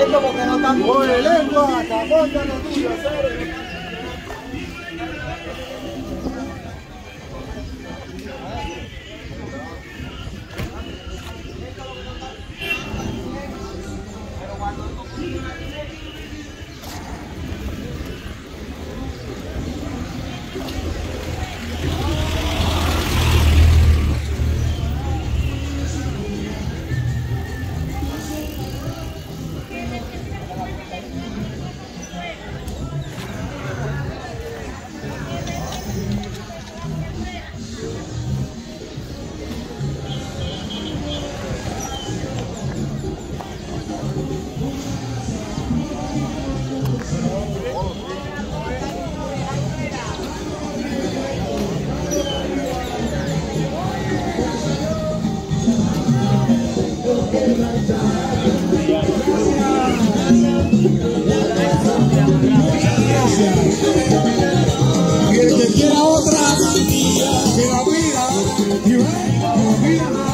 Esto porque no están Oye, lengua, tapónte lo tuyo, Y el que quiera otra, que la pida. Y venga, pida.